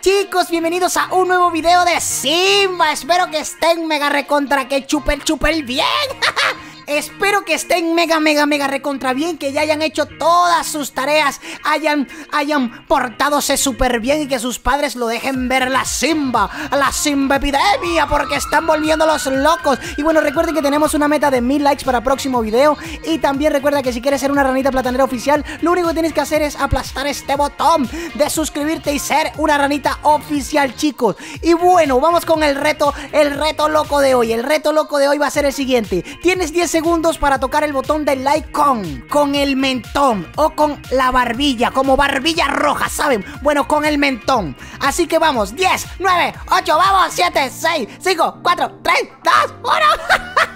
Chicos, bienvenidos a un nuevo video de Simba. Espero que estén mega recontra que chupen chupen bien. Espero que estén mega, mega, mega recontra bien, que ya hayan hecho todas sus tareas, hayan, hayan portadose súper bien y que sus padres lo dejen ver la Simba, la Simba epidemia, porque están volviendo los locos. Y bueno, recuerden que tenemos una meta de mil likes para próximo video. Y también recuerda que si quieres ser una ranita platanera oficial, lo único que tienes que hacer es aplastar este botón de suscribirte y ser una ranita oficial, chicos. Y bueno, vamos con el reto, el reto loco de hoy. El reto loco de hoy va a ser el siguiente. Tienes 10 segundos para tocar el botón de like con, con el mentón o con la barbilla, como barbilla roja, ¿saben? Bueno, con el mentón. Así que vamos, 10, 9, 8, vamos, 7, 6, 5, 4, 3, 2, 1.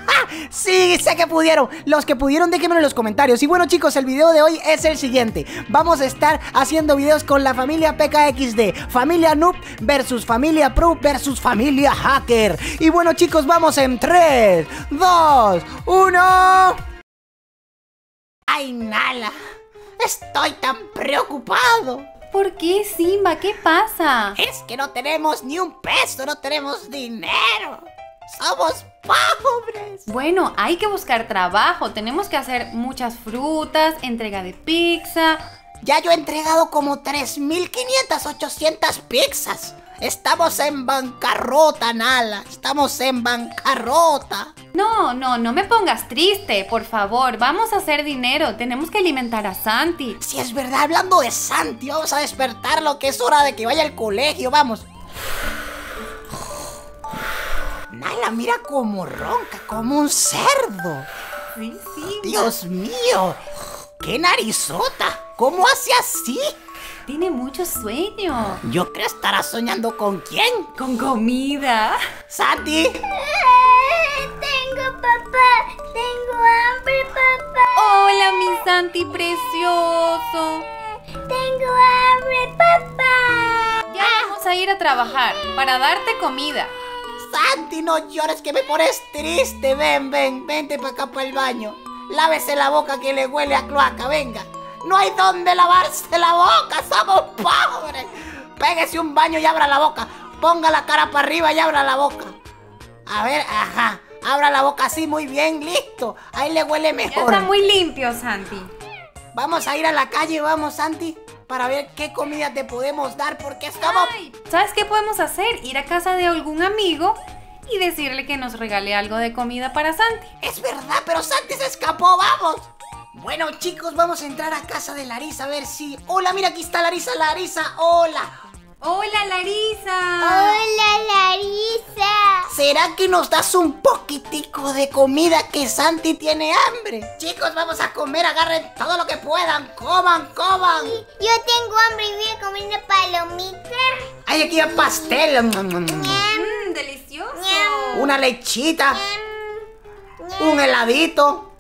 Sí, sé que pudieron. Los que pudieron, déjenmelo en los comentarios. Y bueno, chicos, el video de hoy es el siguiente. Vamos a estar haciendo videos con la familia PKXD. Familia Noob versus familia Pro versus familia Hacker. Y bueno, chicos, vamos en 3, 2, 1. ¡Ay, Nala! Estoy tan preocupado. ¿Por qué, Simba? ¿Qué pasa? Es que no tenemos ni un peso, no tenemos dinero. Somos pobres. Bueno, hay que buscar trabajo. Tenemos que hacer muchas frutas, entrega de pizza. Ya yo he entregado como 3.500, 800 pizzas. Estamos en bancarrota, Nala. Estamos en bancarrota. No, no, no me pongas triste, por favor. Vamos a hacer dinero. Tenemos que alimentar a Santi. Si es verdad, hablando de Santi, vamos a despertarlo, que es hora de que vaya al colegio. Vamos. Nala, mira cómo ronca, como un cerdo. Sí, sí. Dios mío, qué narizota. ¿Cómo hace así? Tiene mucho sueño. Yo creo estará soñando con quién. Con comida. Santi. Tengo papá, tengo hambre papá, Hola, mi Santi precioso. tengo hambre papá. Ya vamos a ir a trabajar para darte comida. Santi, no llores que me pones triste. Ven, ven, vente para acá para el baño. Lávese la boca que le huele a cloaca, venga. No hay donde lavarse la boca, somos pobres. Pégese un baño y abra la boca. Ponga la cara para arriba y abra la boca. A ver, ajá. Abra la boca así, muy bien, listo. Ahí le huele Ya mejor. está muy limpio, Santi. Vamos a ir a la calle, vamos, Santi, para ver qué comida te podemos dar, porque estamos... Ay, ¿Sabes qué podemos hacer? Ir a casa de algún amigo y decirle que nos regale algo de comida para Santi. Es verdad, pero Santi se escapó, vamos. Bueno, chicos, vamos a entrar a casa de Larisa a ver si... Hola, mira, aquí está Larisa, Larisa, hola. Hola, Larisa. Hola Larisa. ¿Será que nos das un poquitico de comida que Santi tiene hambre? Chicos, vamos a comer, agarren todo lo que puedan, coman, coman. Yo tengo hambre y voy a comer una palomita. Hay aquí el pastel, Mmm, delicioso. una lechita, Mm, un heladito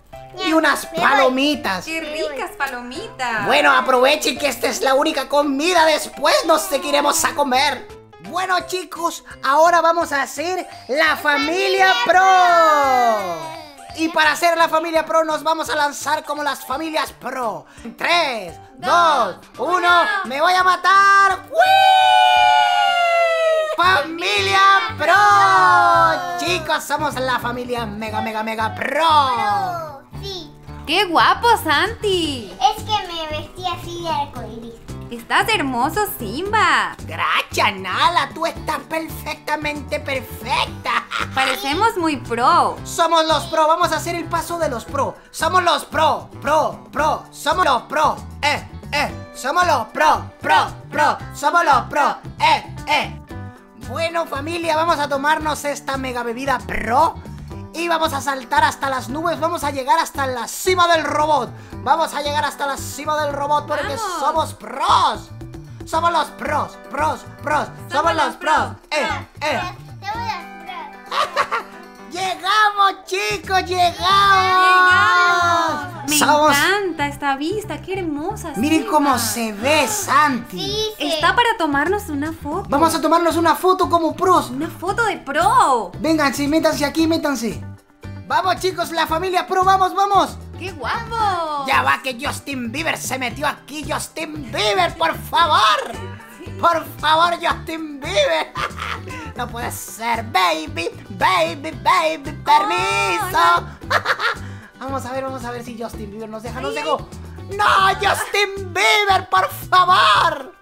y unas palomitas. Qué ricas palomitas. Bueno, aprovechen que esta es la única comida, después nos seguiremos a comer. Bueno chicos, ahora vamos a hacer la familia Pro. Y para hacer la familia Pro nos vamos a lanzar como las familias Pro. 3, 2, 1, me voy a matar. ¡Wii! ¡Familia Pro! Chicos, somos la familia Mega Mega Mega Pro. Qué guapo, Santi. Es que me vestí así de arcoíris. Estás hermoso, Simba. Gracias, Nala, tú estás perfectamente perfecta. Parecemos muy pro. Somos los pro, vamos a hacer el paso de los pro. Somos los pro, pro, pro, somos los pro. Eh, eh, somos los pro, pro, pro, somos los pro. Eh, eh. Bueno, familia, vamos a tomarnos esta mega bebida pro. Y vamos a saltar hasta las nubes, vamos a llegar hasta la cima del robot. Vamos a llegar hasta la cima del robot porque Vamos. somos pros. Somos los pros, pros, pros. Somos, los pros. Eh, eh. Llegamos, chicos, llegamos. Llegamos. Me Somos- encanta esta vista. Qué hermosa. Miren cómo se ve Santi. Sí, sí. Está para tomarnos una foto. Vamos a tomarnos una foto como pros. Una foto de pro. Vénganse, métanse aquí, métanse. Vamos, chicos, la familia pro, vamos, vamos. ¡Qué guapo! Ya va que Justin Bieber se metió aquí. Justin Bieber, por favor. Por favor, Justin Bieber. No puede ser, baby, baby, baby, permiso. Vamos a ver, vamos a ver si Justin Bieber nos deja. Nos dejó. ¡No, Justin Bieber, por favor!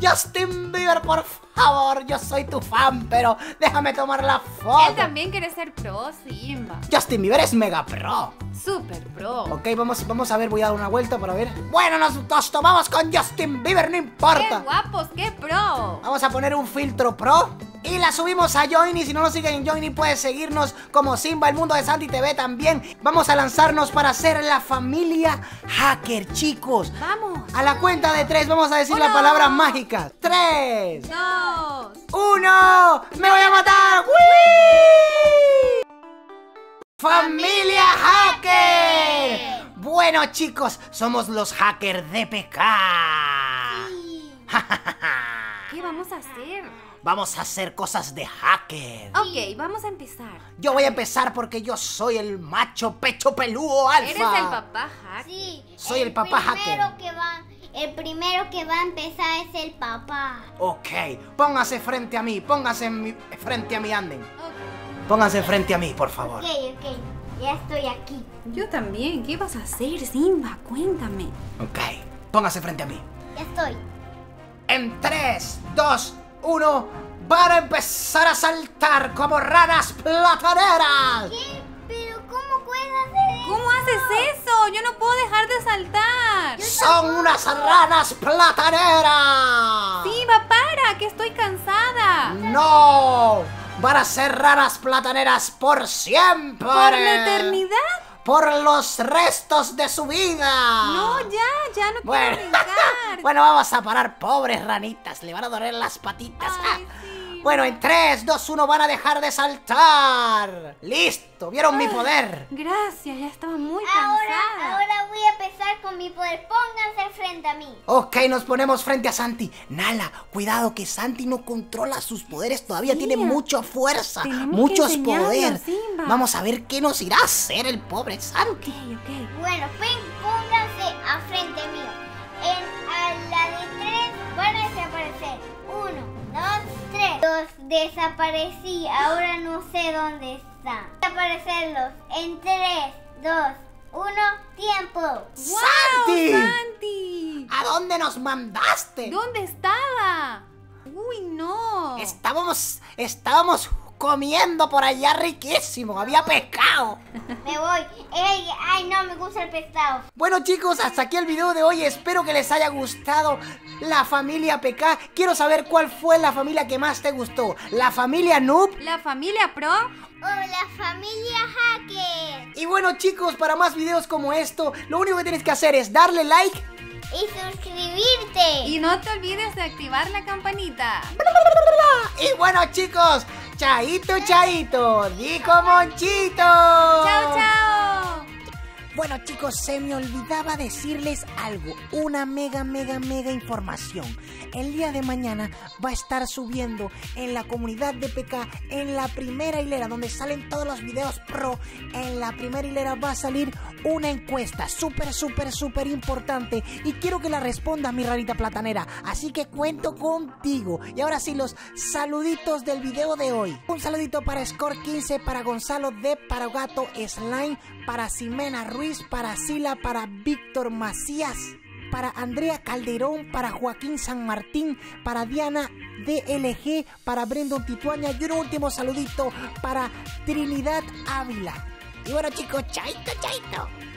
Justin Bieber, por favor, yo soy tu fan, pero déjame tomar la foto. Él también quiere ser pro, Simba. Justin Bieber es mega pro. Super pro. Ok, vamos, vamos a ver, voy a dar una vuelta para ver. Bueno, nos, nos tomamos con Justin Bieber, no ¡Qué importa. guapos! ¡Qué pro! Vamos a poner un filtro pro y la subimos a Joiny. Si no nos siguen en Joiny, puedes seguirnos como Simba, el mundo de Santi TV también. Vamos a lanzarnos para ser la familia hacker, chicos. ¡Vamos! A la cuenta de tres vamos a decir la Uno. palabra mágica. Tres, ¡Dos! uno, me voy a matar. ¡Wii! ¡Familia Hacker! Bueno chicos, somos los hackers de PK. ¿Qué vamos a hacer? Vamos a hacer cosas de hacker. Ok, vamos a empezar. Yo voy a empezar porque yo soy el macho pecho peludo alfa. Eres el papá hack. Sí. Soy el papá primero hacker. Que va, el primero que va a empezar es el papá. Ok, póngase frente a mí, póngase en mi- frente a mí, anden. Ok. Póngase frente a mí, por favor. Ok, ok. Ya estoy aquí. Yo también. ¿Qué vas a hacer, Simba? Cuéntame. Ok, póngase frente a mí. Ya estoy. En 3, 2, 1, van a empezar a saltar como ranas plataneras. ¿Qué? ¿Pero cómo puedes hacer eso? ¿Cómo haces eso? Yo no puedo dejar de saltar. Son unas ranas plataneras. Simba, para, que estoy cansada. No, van a ser ranas plataneras por siempre. ¿Por la eternidad? Por los restos de su vida. No, ya, ya no Bueno. quiero brincar. bueno, vamos a parar, pobres ranitas. Le van a doler las patitas. Ay, sí. Bueno, en 3, 2, 1 van a dejar de saltar. Listo, ¿vieron mi poder? Gracias, ya estaba muy cansada. ahora voy a empezar con mi poder. Pónganse frente a mí. Ok, nos ponemos frente a Santi. Nala, cuidado que Santi no controla sus poderes todavía. Sí. Tiene mucha fuerza, Tenemos muchos poderes. Vamos a ver qué nos irá a hacer el pobre Santi. Ok, ok. Bueno, pónganse a frente mío. En a la de tres van a desaparecer. Uno, dos, tres. Los desaparecí. Ahora no sé dónde están. Desaparecerlos. En tres, dos, uno, tiempo. ¡Santi! Santi! ¿A dónde nos mandaste? ¿Dónde estaba? Uy, no. Estábamos, estábamos comiendo por allá riquísimo. Había pescado. Me voy. Ey, ay, no me gusta el pescado. Bueno chicos, hasta aquí el video de hoy. Espero que les haya gustado la familia PK. Quiero saber cuál fue la familia que más te gustó. ¿La familia Noob? ¿La familia pro? Oh, la familia hacker. Y bueno chicos, para más videos como esto, lo único que tienes que hacer es darle like. Y suscribirte. Y no te olvides de activar la campanita. Y bueno chicos, chaito chaito, dijo Monchito. ¡Chao, chao! Bueno chicos, se me olvidaba decirles algo, una mega, mega, mega información. El día de mañana va a estar subiendo en la comunidad de PK, en la primera hilera, donde salen todos los videos pro, en la primera hilera va a salir una encuesta súper, súper, súper importante y quiero que la responda mi rarita platanera. Así que cuento contigo. Y ahora sí, los saluditos del video de hoy. Un saludito para Score15, para Gonzalo de para Gato Slime, para Ximena Ruiz, para Sila, para Víctor Macías. Para Andrea Calderón, para Joaquín San Martín, para Diana DLG, para Brendon Tituaña y un último saludito para Trinidad Ávila. Y bueno chicos, chaito, chaito.